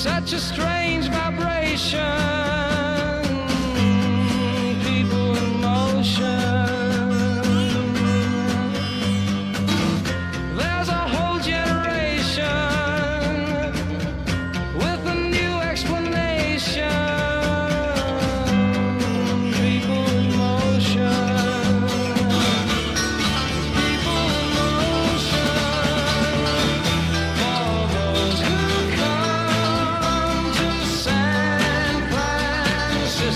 such a strange vibration.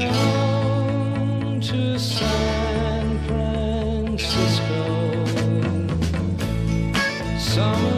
come to San Francisco. Summer